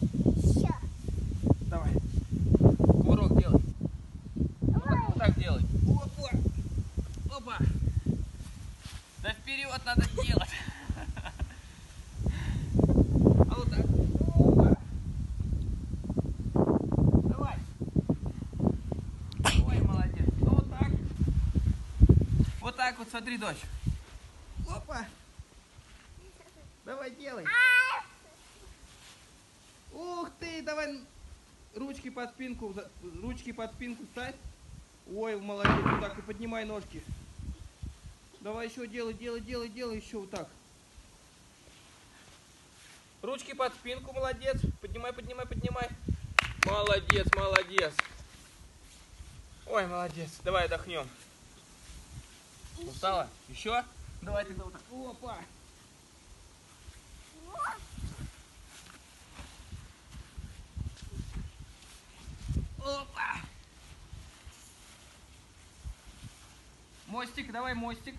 Еще. Давай. Кувырок делай. Вот так, вот так делай. Опа. Опа. Да вперед надо делать. А вот так. Опа. Давай. Ой, молодец. Ну вот так. Вот так вот, смотри, дочь. Опа. Давай делай. Давай ручки под спинку, ручки под спинку ставь. Ой, молодец, вот так и поднимай ножки. Давай еще делай, делай, делай, делай еще вот так. Ручки под спинку, молодец. Поднимай, поднимай, поднимай. Молодец, молодец. Ой, молодец. Давай отдохнем. Устала? Еще? Давай тогда вот так. Опа. Мостик, давай мостик.